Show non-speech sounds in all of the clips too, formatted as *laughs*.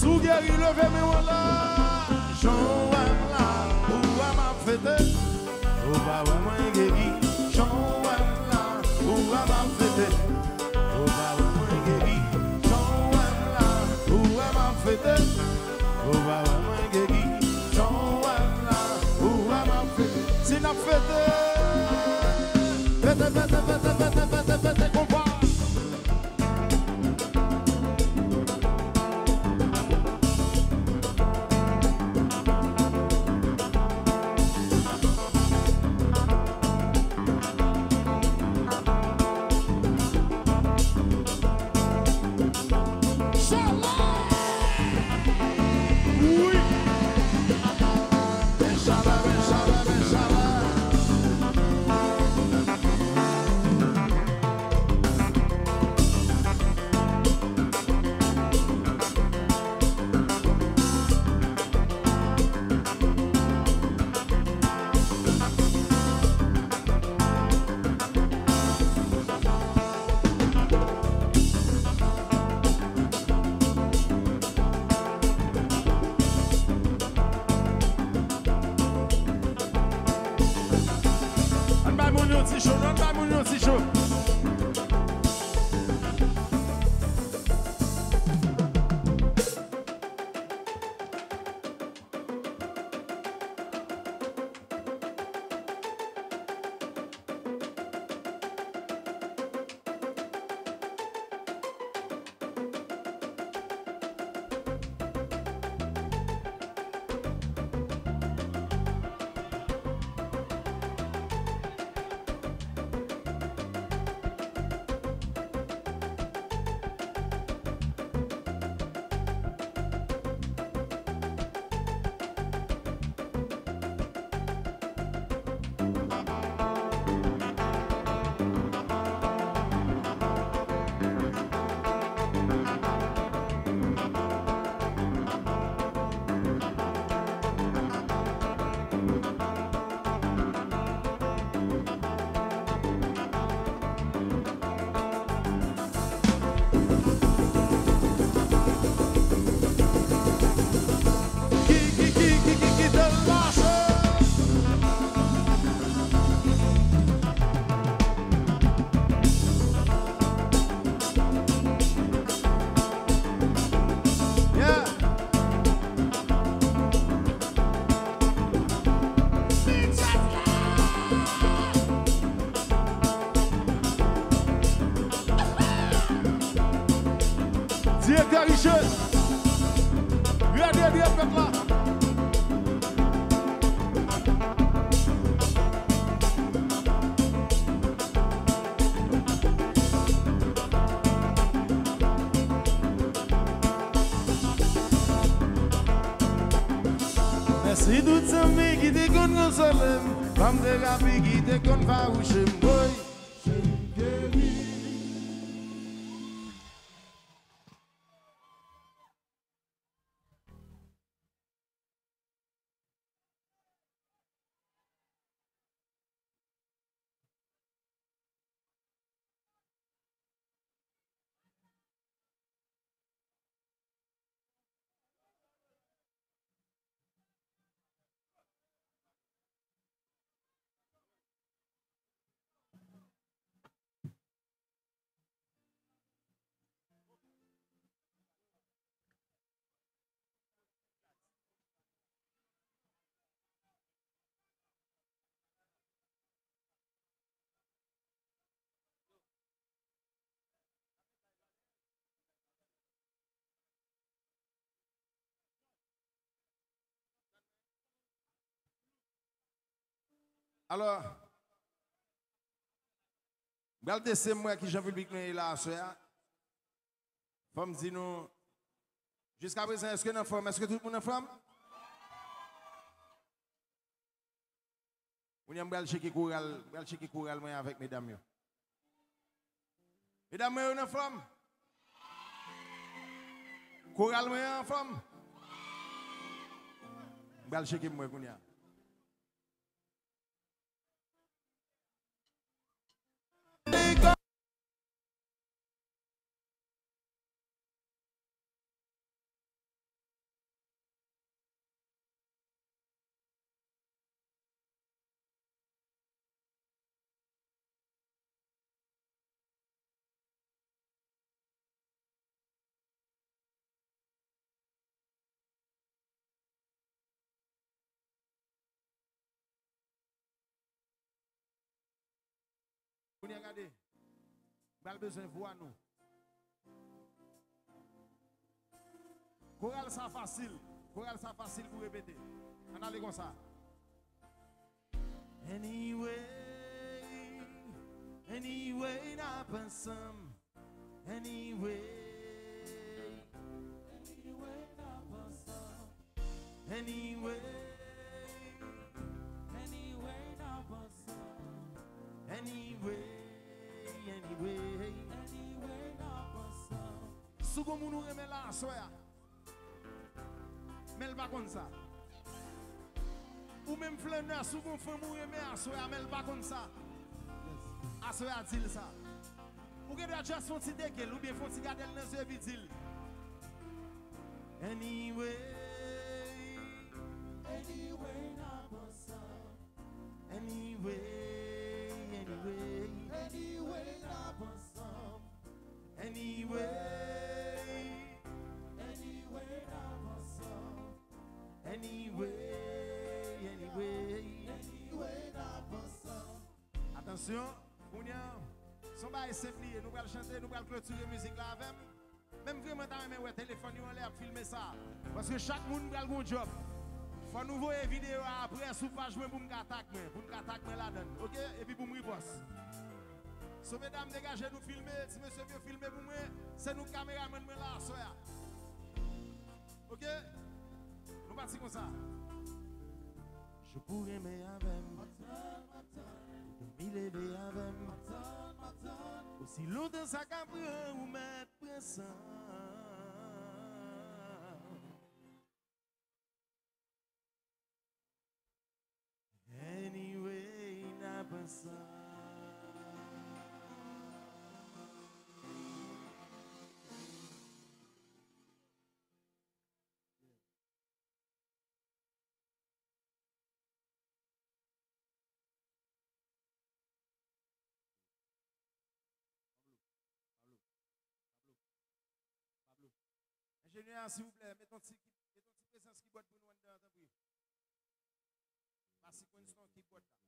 Sou geri leve me wala Chon wèm la Ou wèm ap fete Ou ba wèm wèm geri Chon wèm la Ou wèm ap fete Ou ba wèm wèm geri Chon wèm la Ou wèm ap fete Ou ba wèm wèm geri Chon wèm la Ou wèm ap fete Sin ap fete Fete fete fete fete fete fete Jerusalem, Pam de Rabbi, Gide, Konfa, Alors, Regardez, c'est moi qui j'ai public là, soir. Faut me dire nous. Jusqu'à présent, est-ce que nous sommes Est-ce que tout le monde est en forme? Vous avez checker chorale, vous checker chorale avec mesdames. Mesdames, êtes en forme? Chorale, vous en forme? Vous allez checker moi, Kounia. Vous regardez. Avez besoin de voir nous. Chorale ça facile. Chorale ça facile pour répéter. On allait comme ça. Anyway, anyway, n'a pas some. Anyway, anyway, n'a pas some. Anyway, anyway, n'a pas. Anyway, anyway, Sou kon moun ou reme la soya. Mel pa kon sa Ou men flene sou kon fèm ou reme a soya Mel pa kon sa A dil sa. Ou gen da jas fon dekel Ou bien fon gadel nan zevi dil. Anyway. Attention. Son bail simple, nous allons chanter, nous allons clôturer la musique là avec. Même vraiment, dans ouais, téléphone, on l'air filmer ça. Parce que chaque monde a un job. Faut nous voir vidéo après, pas jouer pour nous attaquer, pour nous attaquer là-dedans. OK? Et puis pour nous riposte. So, mesdames, dégagez nous filmer. Si monsieur veut filmer pour moi, c'est nous caméramans là, soya. OK? Nous partons comme ça. Je pourrais m'aimer avec me Aussi longtemps ça qu'à prendre ou mettre. Seigneur, s'il vous plaît, mettons une petite présence qui boite pour nous en dedans, la prière. Merci qu'on soit qui boite là.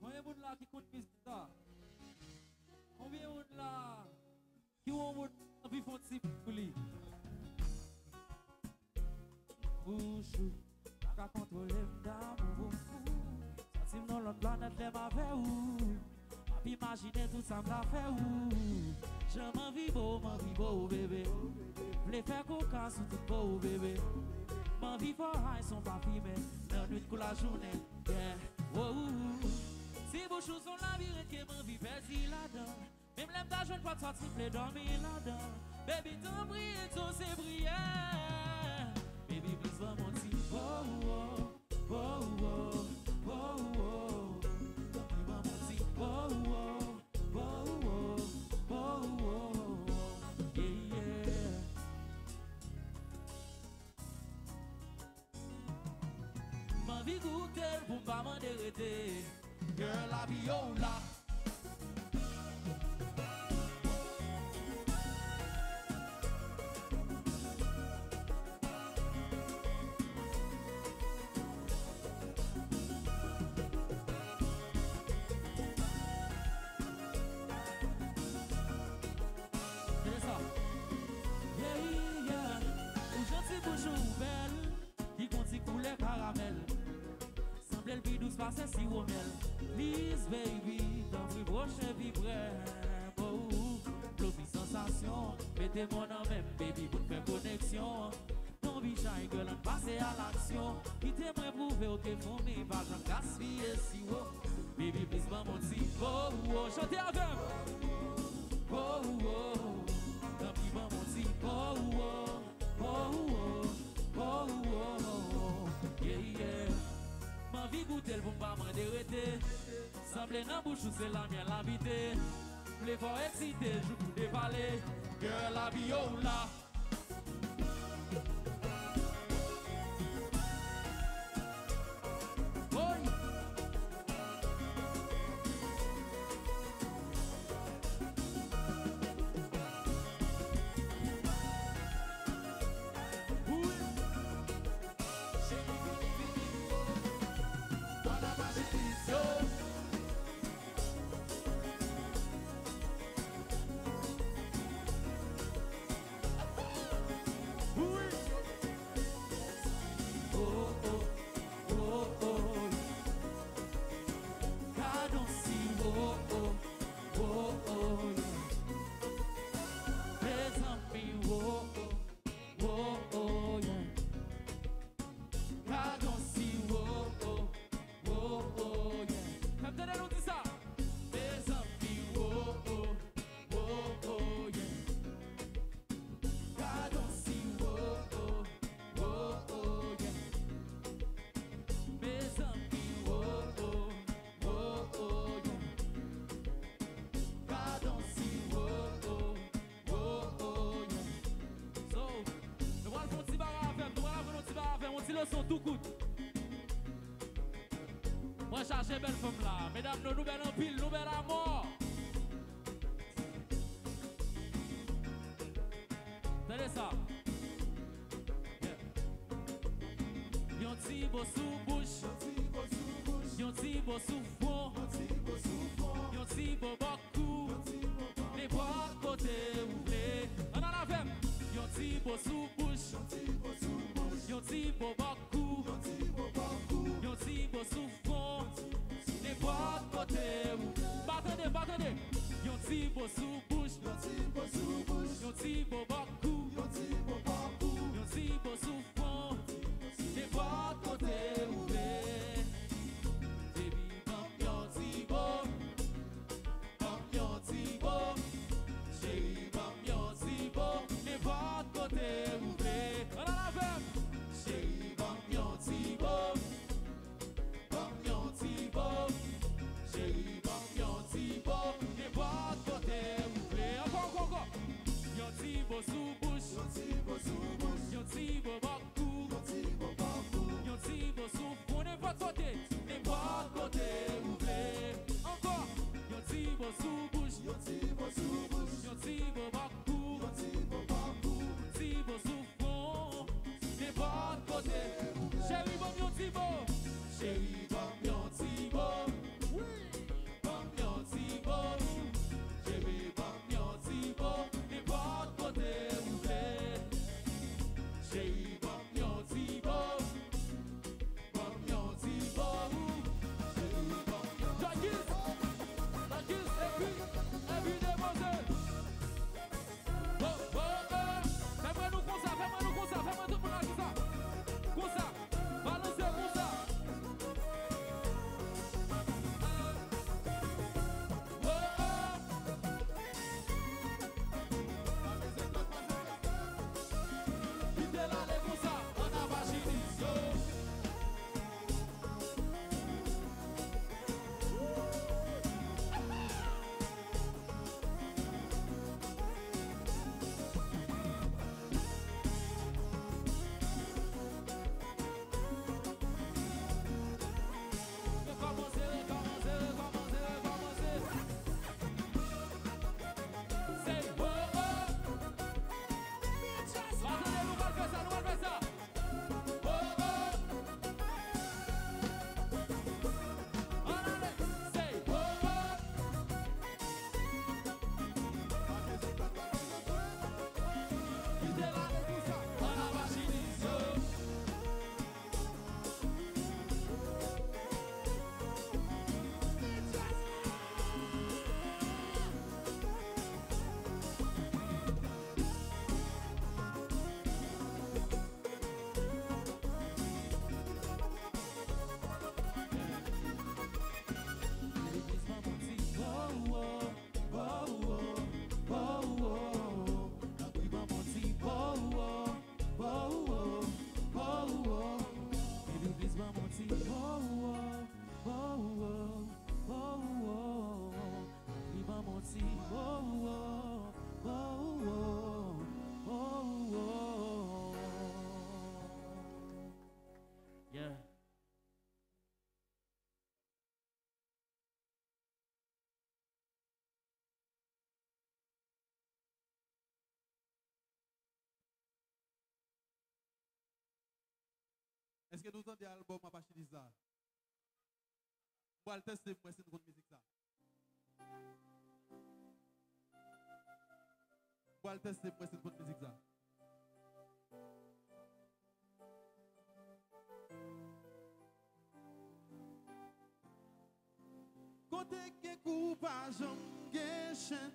Combien de monde là qui compte plus ça? Combien de monde là qui ont envie de faire pour lui? Bouchou, qu'à contrôler d'amour. Fou. Si non l'autre planète les m'a fait où? M'a imaginer tout ça m'a fait où? Je m'en vis beau, m'en vis beau bébé. Les faire coca sous tout beau bébé. M'en vis fort high sont pas filmés. La nuit pour la journée, yeah. Oh, si vos choses sont la vie, que m'en vis perdu là-dedans. Même l'aime ta jeune pas sortir, plaît dormir là-dedans. Baby, t'en prie, tout c'est brillant. Baby, please, va mon petit. Oh, oh, Mwen vi goute pou mba mwen derete Girl, la bi yo la nan bouchou se la mien l'habite Mle fò eksite, jou kou depale Girl, la bi yo ou oh la yo son tout coûte. Moi chargé belle femme là, mesdames nous nouvelles en pile, nouvelle à mort. Tenez ça. Yon ti bo sou bouche, yon ti bo sou fou Que nous entendons l'album à partir de ça On va le tester pour essayer de musique ça. On va le tester pour essayer de musique ça. Kote ke koupa jom gen chen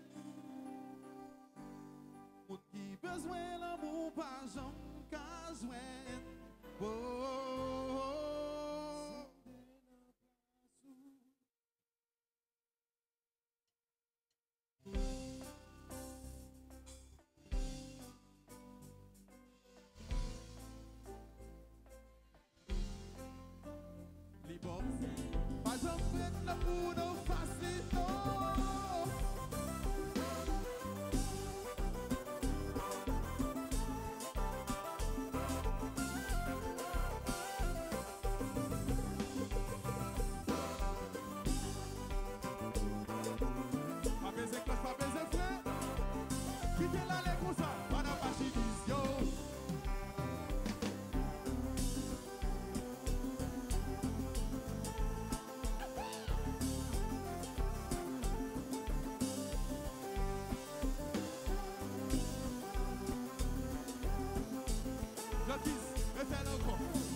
Moun ki bezwen l'amou pa jom ka jwen Essa é louco.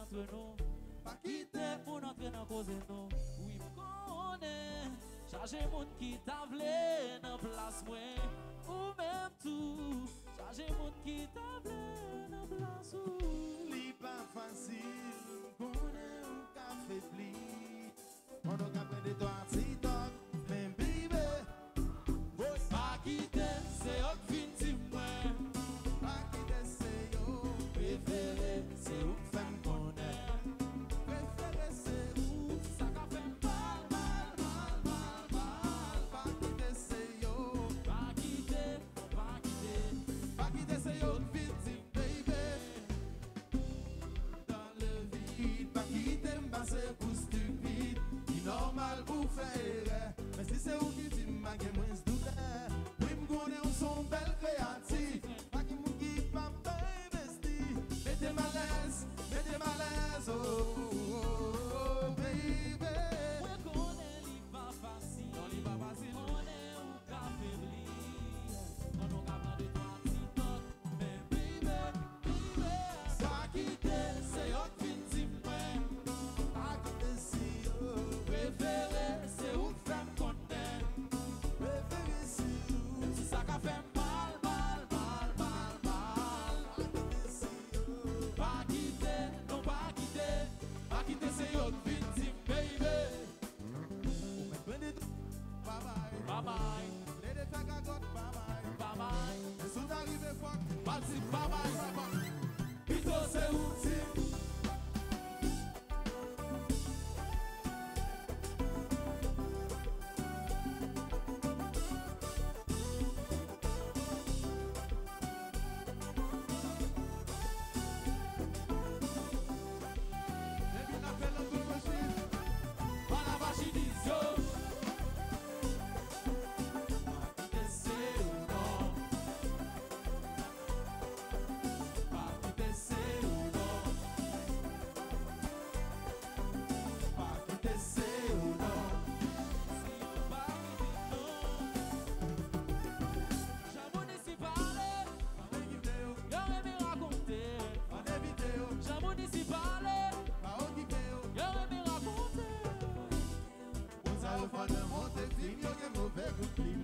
entre nous Pas quitter pour entrer dans cause nous Oui, Ou mèm tou Chaje moun ki tavle nan plas ou mal pou fè erè Mè si se ou ki ti magè mwen the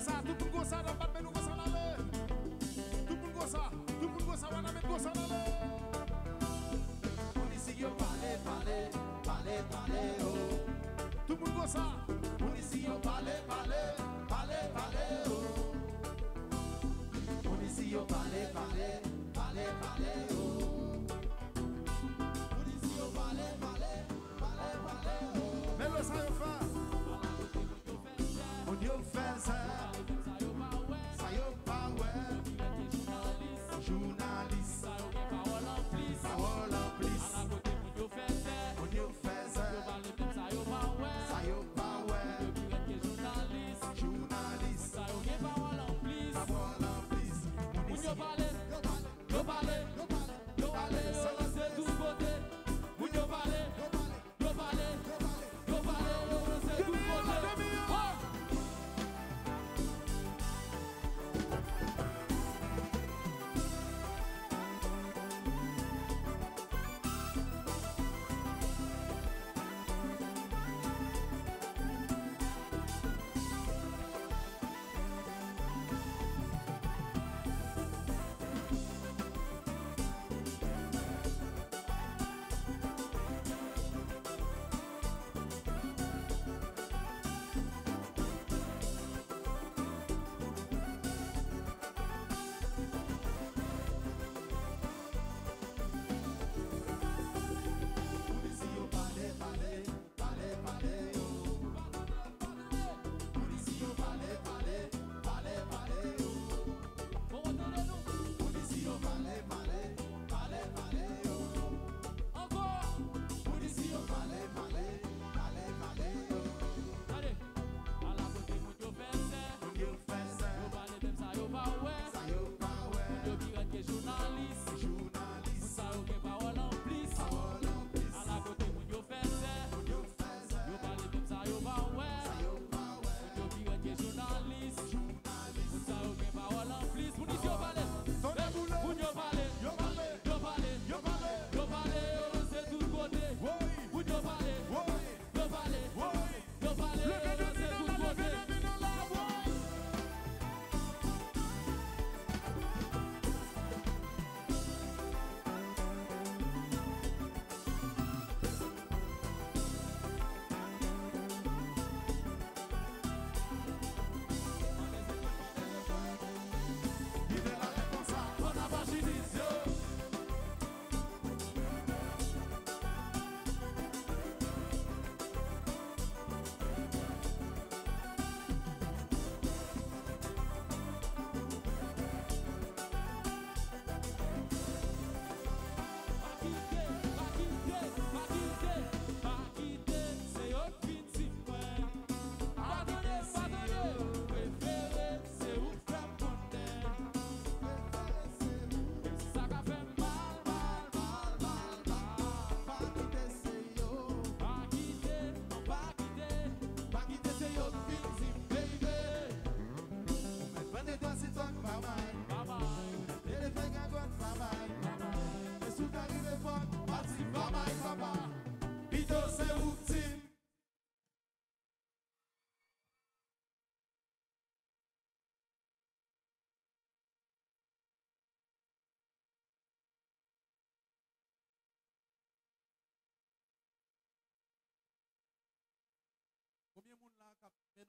gosa, tout moun gosa nan batmen nou gosa nan le Tout moun gosa, tout moun gosa wana men gosa nan le Polisi yo pale, pale, pale, pale, oh. Tout moun gosa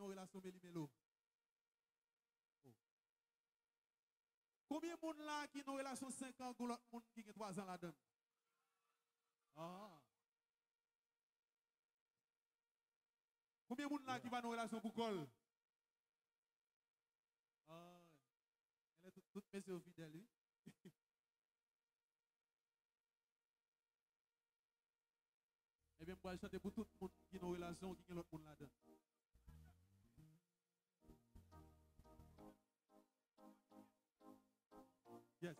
une relation Méli-Mélo oh. Combien de monde là qui ont une relation 5 ans, l'autre monde qui a 3 ans là-dedans? Ah. Combien de monde là qui va dans une relation pour col? Ah. Elle est toute, messieurs fidèles, oui. *laughs* Eh bien, moi, je chanter pour tout le monde qui a une relation, qui a l'autre monde là-dedans. Yes.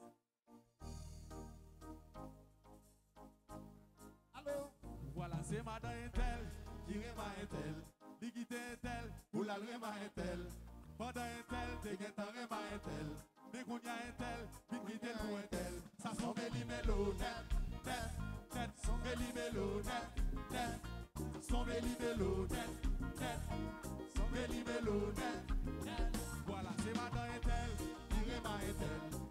Allô? Voilà, c'est madame Intel qui rema Intel. Li quitte Intel, pour la rema Intel. Pendant Intel, tan rema Intel. Mais qu'on y a Intel, le pour Intel. Ça son méli mélo net, net, net. Son méli mélo net, net. Son méli mélo net, net. Son méli mélo net, net. Voilà, c'est madame Intel qui rema Intel.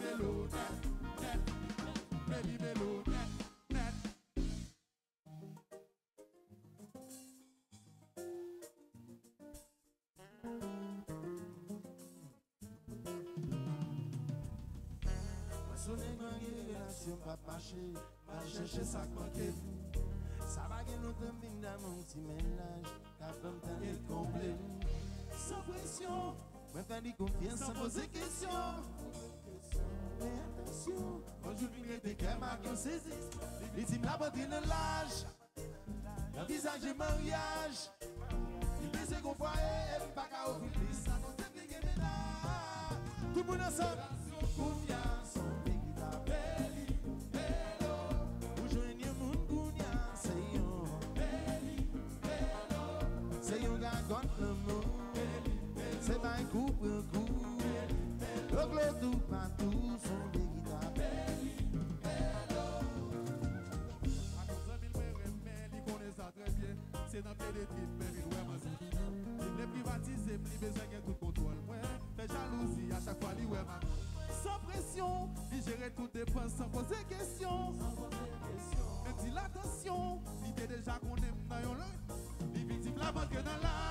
Sonen man gen relasyon pa pache Pa chèche sa kmanke Sa bagen nou tem vin da moun ti menlaj Ka fèm tan el komple. San presyon Mwen fè di konfyen san pose kèsyon. Mwen atasyon Bonjour vin rete kèm ak yon sezis Li tim la bantri nan laj Nan vizaj de maryaj Li bese kon fwaye E mpa ka ofil plis Sa konten gen gen menaj. Tout moun ansan Mont le moun Se bay kou pre kou Le glotou patou Son de gita Beli, belo A nou zemil mwen remen Li kone sa trebyen Se nan ple de tit mwen vil wè man zi Li mwen privatize Li bezen gen tout kontrol mwen Fè jalousi a chak fwa li wè man San presyon Li jere tout depens San pose kesyon San pose kesyon Mwen di la tasyon Li te deja konen mwen yon lè Li vitif la banke nan la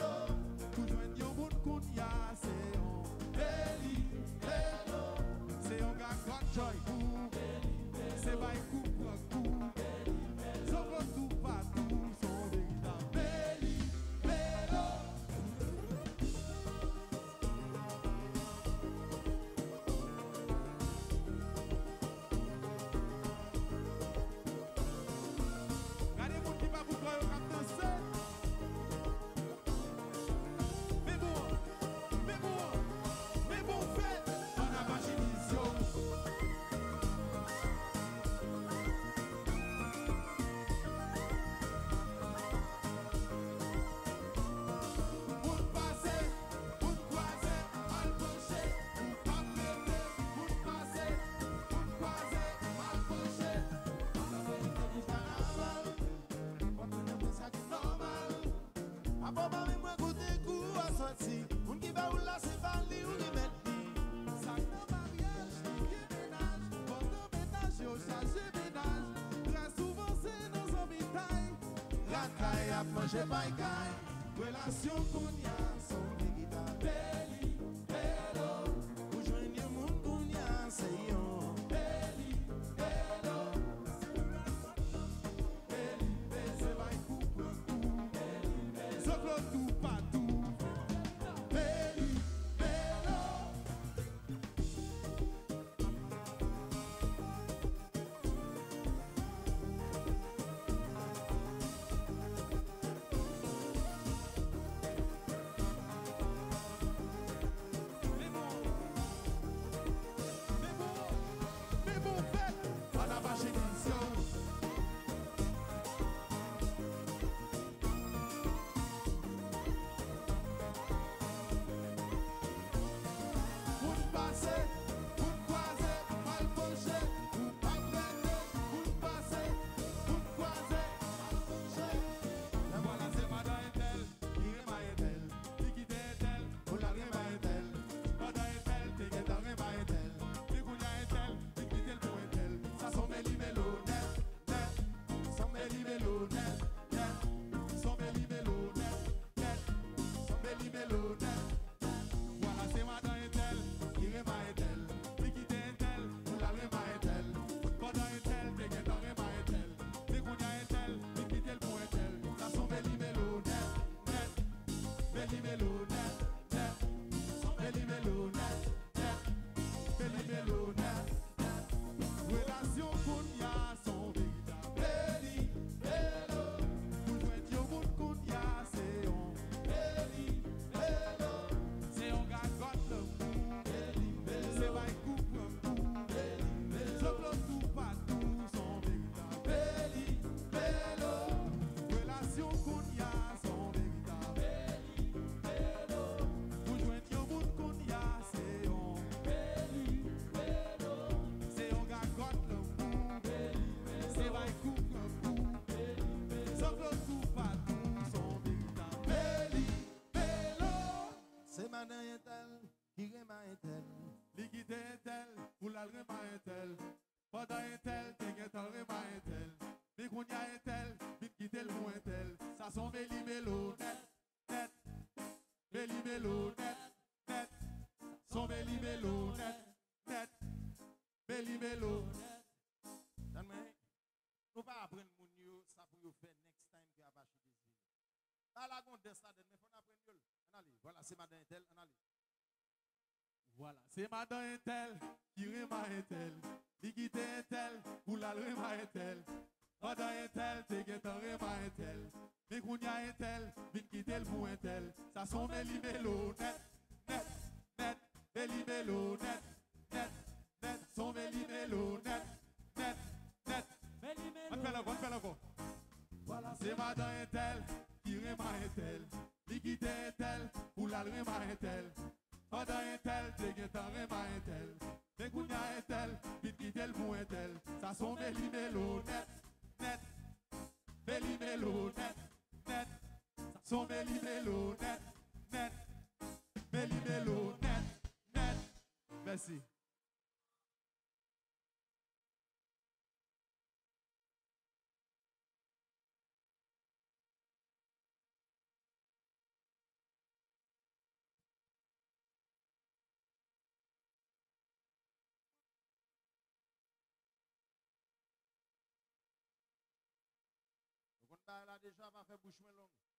manje baykay Relasyon kon ya son méli mélo net, net. Méli mélo net, net. Son méli mélo net, net. Méli mélo net. Donne-moi. Nous pas apprendre mon yo, ça pour yo faire next time que a vache des villes. Là, la ça donne, mais faut apprendre yo. On allez. Voilà, c'est madame tel, on allez. Voilà, c'est madame tel qui rema un tel. Li quitte un tel, ou la rema un tel. Pendant un tel, t'es guetant rema un tel. Mais qu'on y a un tel, le pour un tel. Ça son méli mélo net, net, net. Net, net, net. Son méli mélo net, net, net. On fait encore, on fait encore. Voilà, c'est madame un tel qui rema un tel. Un ou la rema un tel. Pendant un tel, t'es rema un tel. Mais qu'on y a un tel, vite le pour un tel. Ça son méli mélo net, net, net. Son méli mélo net, net. Méli mélo net, net. Merci. On va là déjà va faire bouche longue.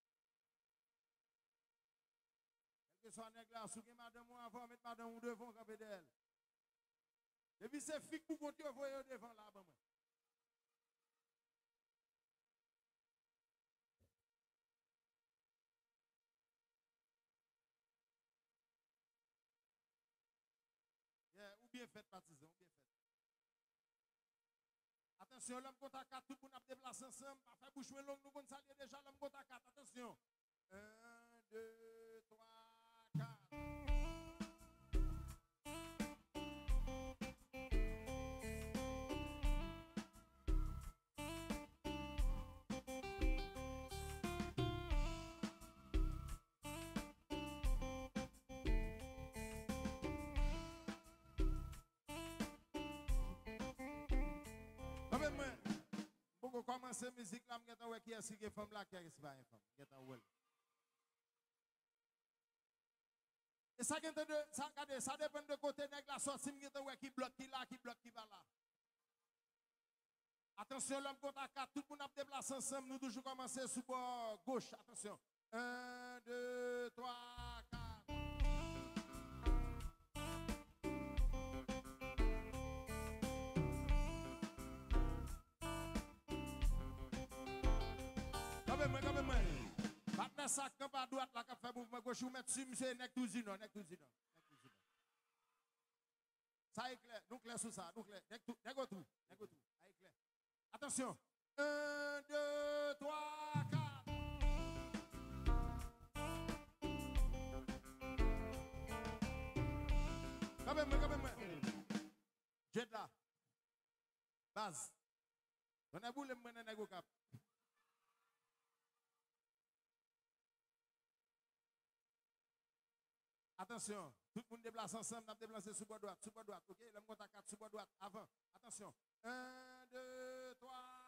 soit nèg là, sous que madame ou avant, mettre madame ou devant camper d'elle. Et puis c'est fic pour compter voyer devant là ben moi. Yeah, ou bien fait partisan, ou bien fait. Attention, l'homme compte à 4, tout le monde a déplacé ensemble. Pas faire bouche longue, nous bon, compte saluer déjà l'homme compte à 4. Attention. 1, 2, mwen. Mwen kon komanse mizik la mwen getan wè ki yasi ge fèm la kè yasi vayen fèm. Getan wè. E sa gen te de, sa gade, sa depen de kote neg la sosim getan wè ki blok ki la, ki blok ki va la. Atensyon lèm konta kat, tout moun ap deplasan sem, nou toujou komanse sou bo gauche. Atensyon. 1, 2, 3, Droite, là, qui fait mouvement gauche, tout zino. Ça est clair, nous clair ça, nous clair, nek tout, ça est clair. Attention. 1, 2, 3, 4. Quand même, quand même. Jet là. Base. On a cap. Attention, tout le monde déplace ensemble, on sous bois droite, sous bois droite, ok? L'homme à 4, sous bois droite, avant. Attention. 1, 2, 3,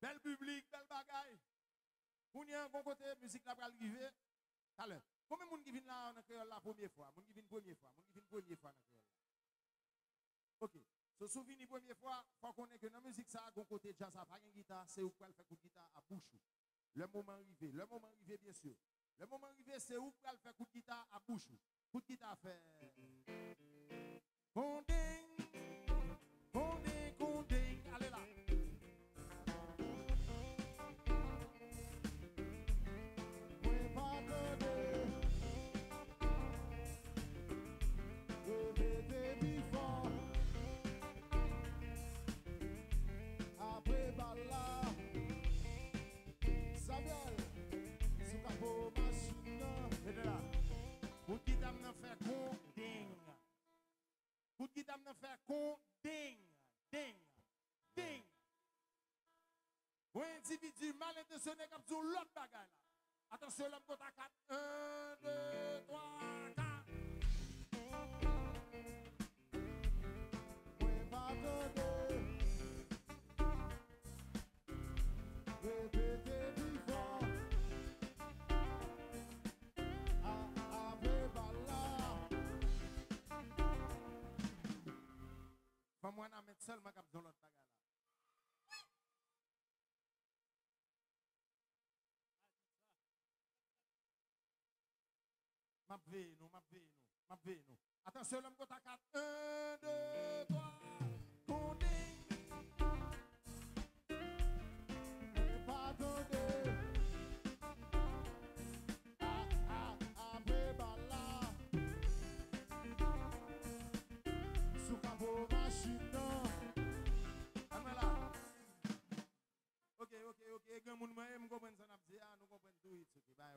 Bel public, belle bagaille. Pour un bon côté, musique là pour arriver. Alors, combien de monde là en la première fois? Monde qui vient première fois, vient première fois en. OK. Se souvenir première fois, faut qu'on ait que la musique ça un côté jazz, ça pas une guitare, c'est où qu'elle fait coup de guitare? À bouche. Le moment arrivé, le moment arrivé bien sûr. Le moment arrivé, c'est où qu'elle fait coup de guitare? À bouche. Coup de guitare fait con ding, ding, ding. Ou individu mal intentionné comme sur l'autre bagaille là. Attention, l'homme compte à 4. 1, 2, 3, 4. Fam wan amet selman kap zon lot bagay la. Map vey nou, map vey nou, map Attention, nou. Atensyon lèm kota kat. Un, eh, deux, Ok. Grand moun mwen, me comprendre ça dit, nous comprenons tout it, ok, bah.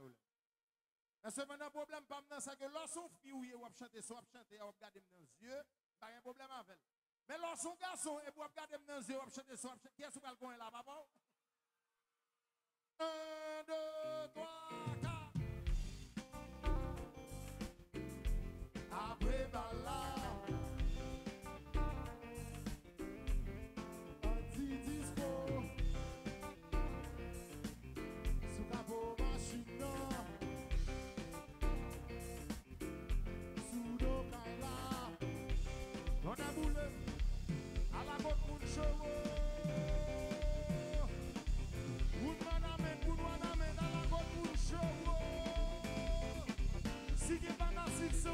Mais cependant, le problème, pas maintenant, c'est que lorsqu'on fille ou ou chanter, soit chanter, ou regarder dans les yeux, pas un problème avec. Mais lorsqu'on garçon, et vous regarder dans les yeux, ou chanter, soit chanter, qui est là, papa?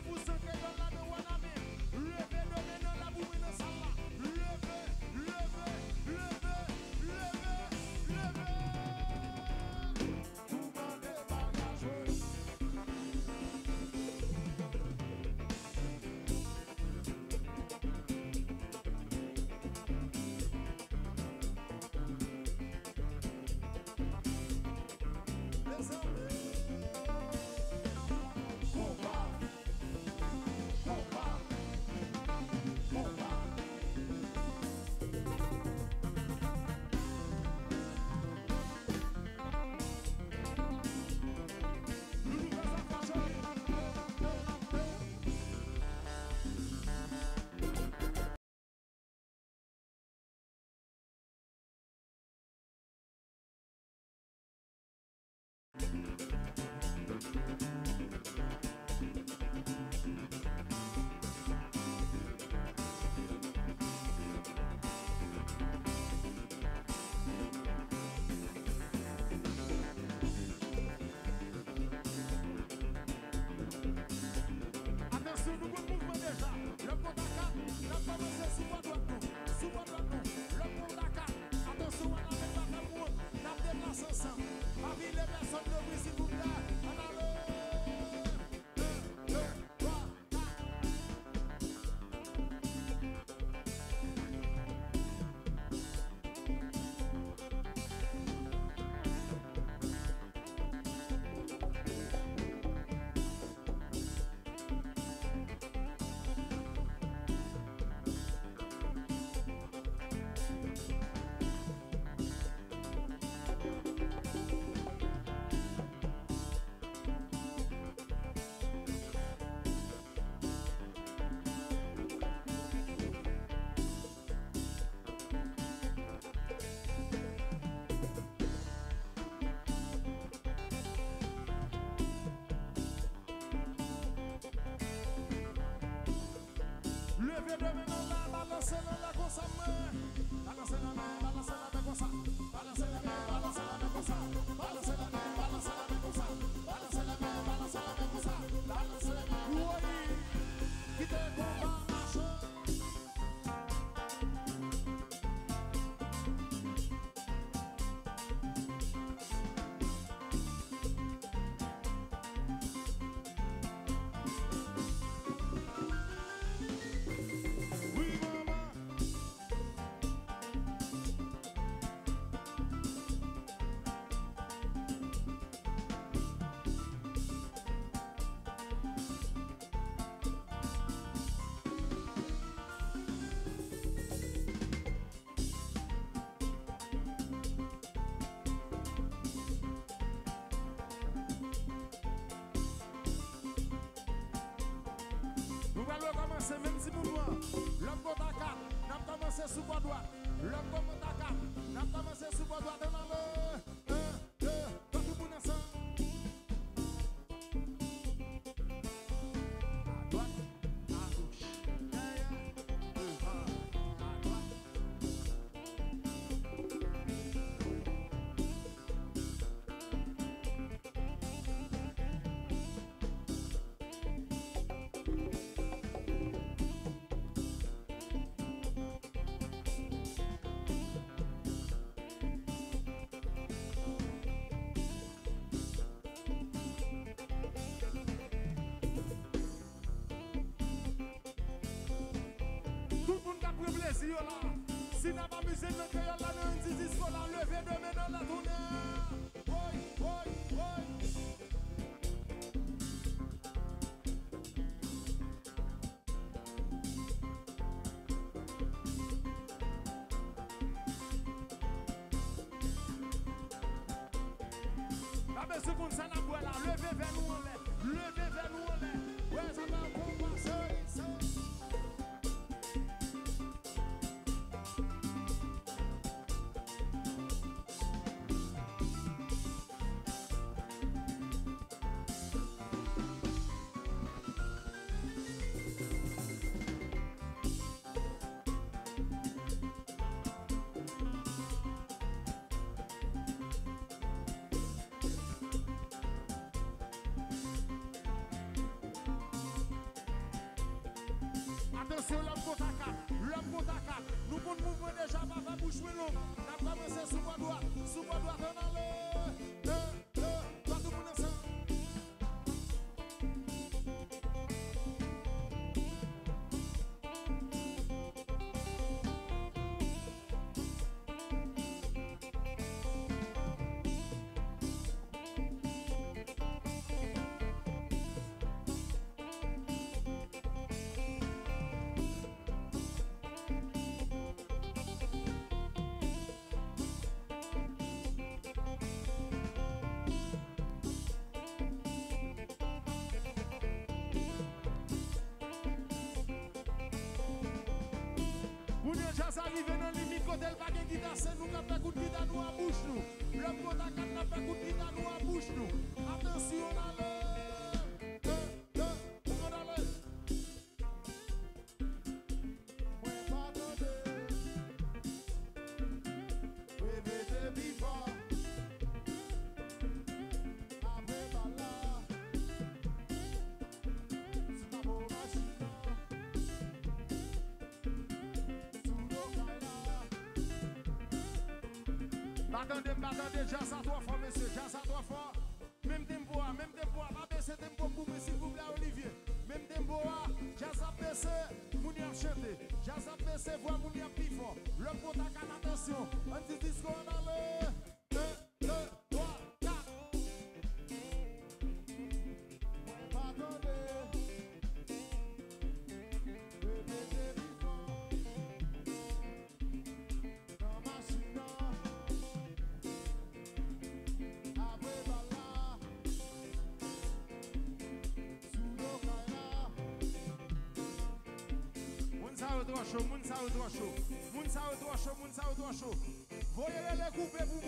vous serez dans la Leve de men nan la, balanse nan la konsa men Balanse nan men, balanse nan men konsa douan Lop go takat, nap tamanse sou bo doat Lop go takat, nap tamanse sou bo doat pou plezi yo la Si nan pa mize nan kè yon la nan yon zizi sko la Leve de men nan la toune Oy, oy, oy La mè se kon sa nan bwe la Leve ven nou an la Atensyon, lop konta kat, lop konta kat Nou kon mouvwen deja, pa pa bouchwe lop Nap pa mese sou mwa doat, sou mwa doat Moun yo jas arrive nan limit kote l bagen gita sen nou Kap pe kout gita nou an bouch nou. Lop kote akat na pe kout gita nou an bouch nou. Atensyon ale Bagande, bagande, jasa to fwa ou dwa chou, moun sa ou dwa chou, moun sa ou dwa chou, moun sa ou dwa chou. Voye le le koupe pou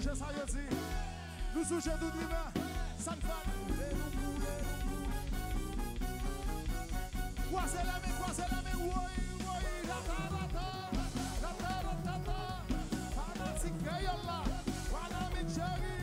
sonje sa yo di Nou souje dout vive San fan Kwa se lami, kwa se lami Woy, woy, rata, rata Rata, rata, rata Anatik gayola Wana mi cheri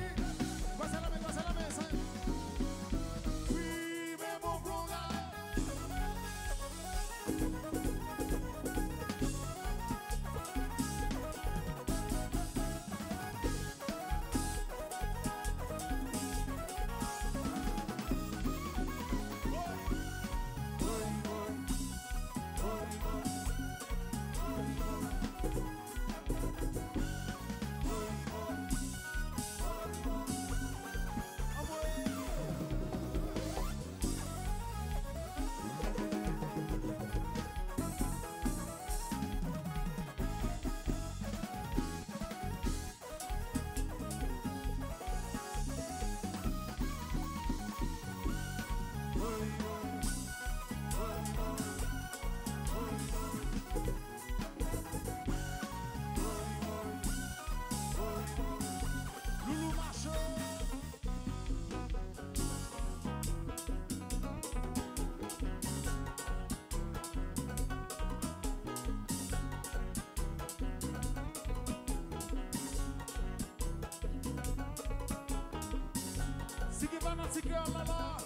Vanassi girl lala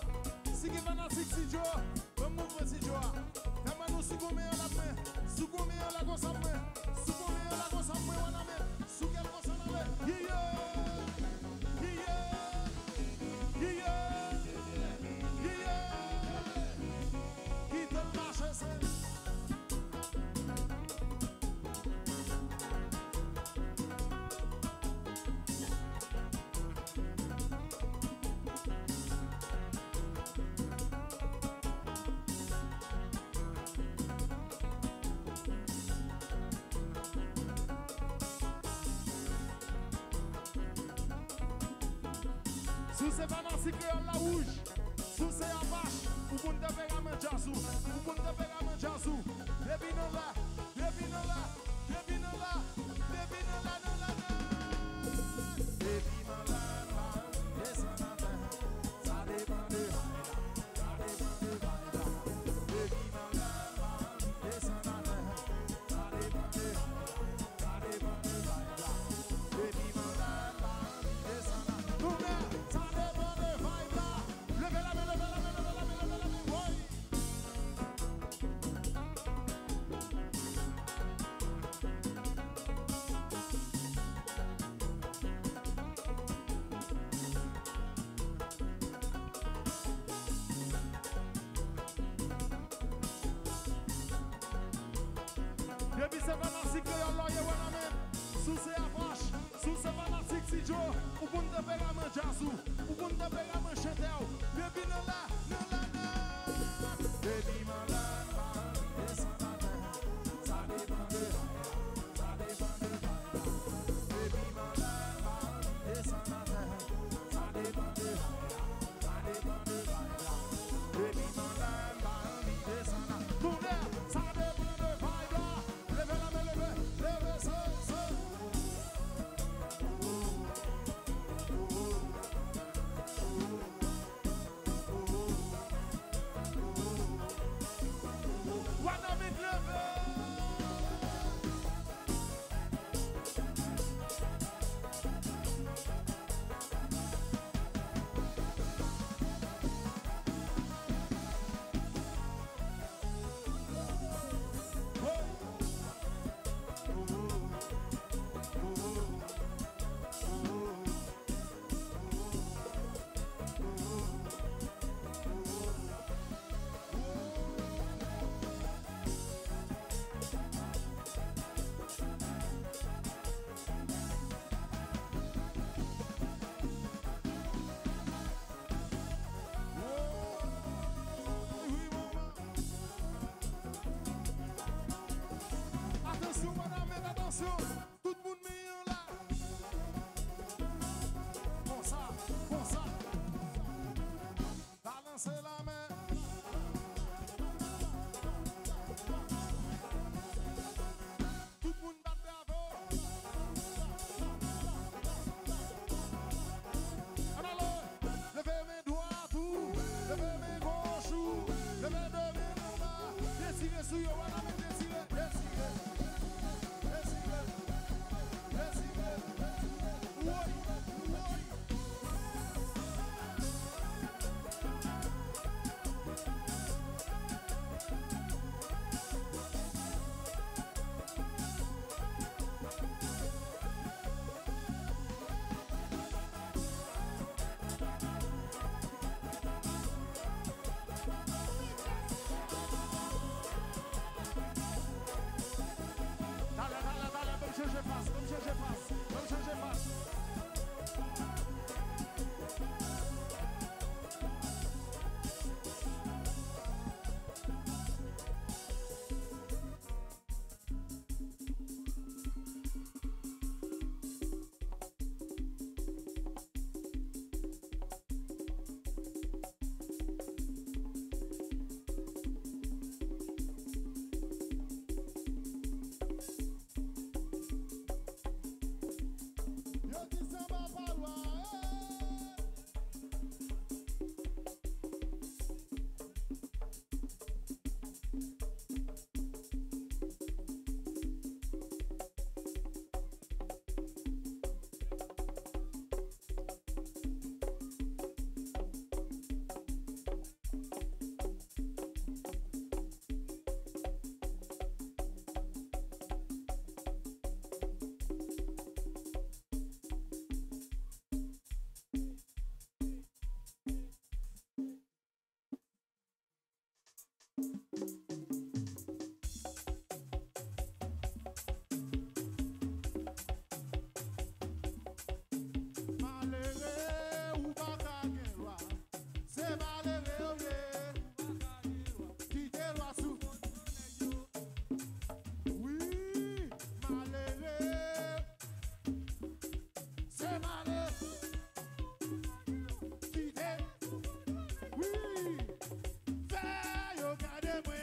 Sigi vanassi si jo. Mwen mou vwe si jo. Kama nou sou gome yon apme Sou gome yon la gosa apme Sou se banan si kreol la ouj. Sou se yavash Ou moun de veramen jazou. Ou moun de veramen jazou. Debi nou la, debi nou la. Debi nou la, debi nou la Rebi se fanatik yo yon loye wè nan men Sou se apache, sou se fanatik si jo Ou kon te pega men jazou, ou kon te pega Tout le monde meilleur là. Bon ça, bon ça. Balancez la main. Tout le monde bat bravo. Allons-le. Levez mes doigts tout. Levez mes gauches tout. Levez mes mains en bas. Décidez sur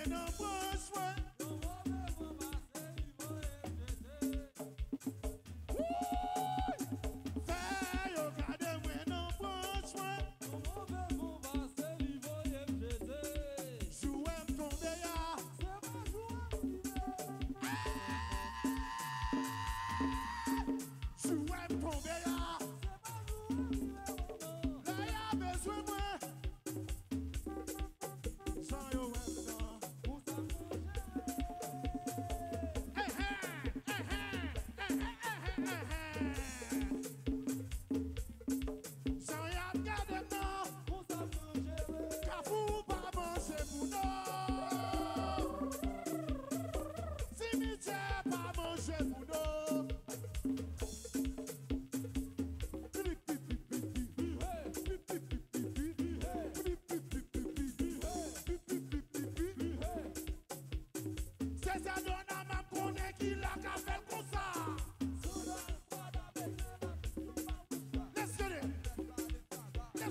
number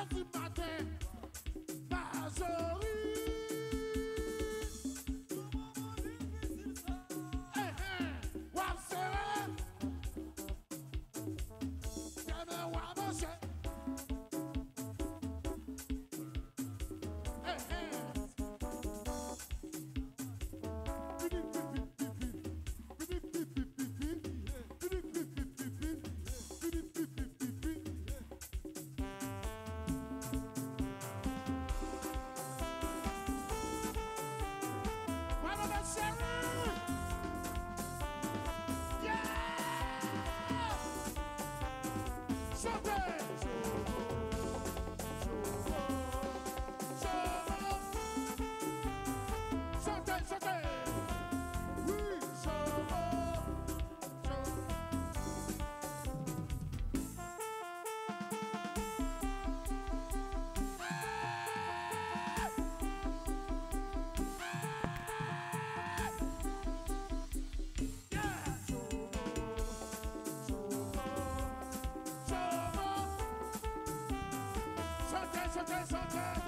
Everybody Saute, so saute.